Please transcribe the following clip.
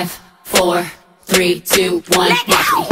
Five, four, three, two, one, Let go.